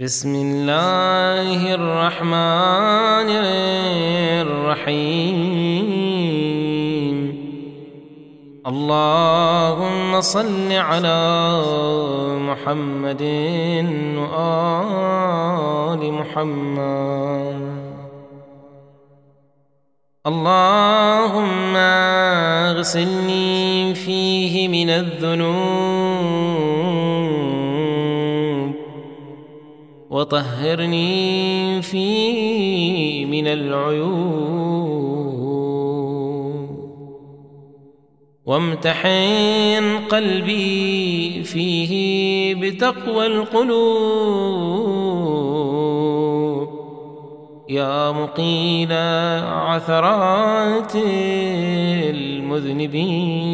بسم الله الرحمن الرحيم. اللهم صل على محمد وآل محمد. اللهم اغسلني فيه من الذنوب. وطهرني فيه من العيوب وامتحن قلبي فيه بتقوى القلوب. يا مقيل عثرات المذنبين.